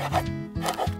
ハハハッ!